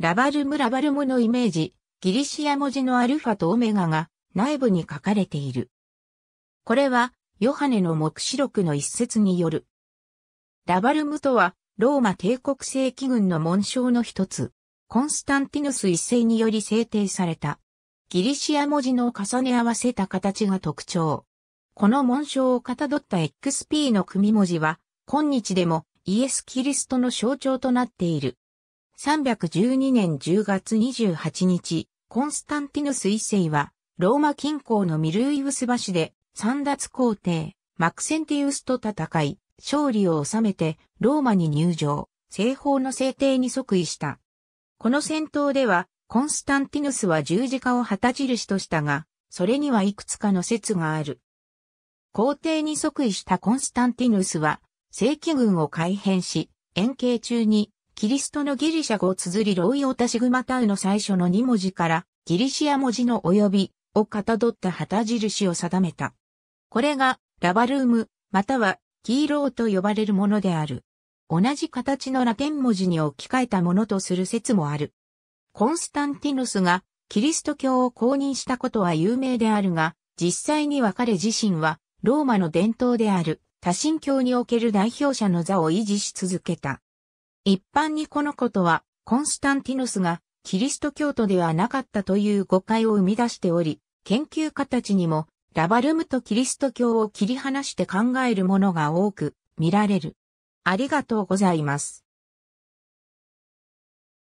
ラバルムラバルムのイメージ、ギリシア文字のアルファとオメガが内部に書かれている。これは、ヨハネの目視録の一節による。ラバルムとは、ローマ帝国正規軍の紋章の一つ、コンスタンティヌス一世により制定された。ギリシア文字の重ね合わせた形が特徴。この紋章をかたどった XP の組文字は、今日でもイエス・キリストの象徴となっている。312年10月28日、コンスタンティヌス一世は、ローマ近郊のミルイウス橋で、三奪皇帝、マクセンティウスと戦い、勝利を収めて、ローマに入場、西方の制定に即位した。この戦闘では、コンスタンティヌスは十字架を旗印としたが、それにはいくつかの説がある。皇帝に即位したコンスタンティヌスは、正規軍を改変し、円形中に、キリストのギリシャ語を綴りロイオタシグマタウの最初の2文字から、ギリシア文字の及び、をかたどった旗印を定めた。これが、ラバルーム、または、キーローと呼ばれるものである。同じ形のラテン文字に置き換えたものとする説もある。コンスタンティヌスがキリスト教を公認したことは有名であるが、実際には彼自身はローマの伝統である多神教における代表者の座を維持し続けた。一般にこのことは、コンスタンティノスがキリスト教徒ではなかったという誤解を生み出しており、研究家たちにもラバルムとキリスト教を切り離して考えるものが多く見られる。ありがとうございます。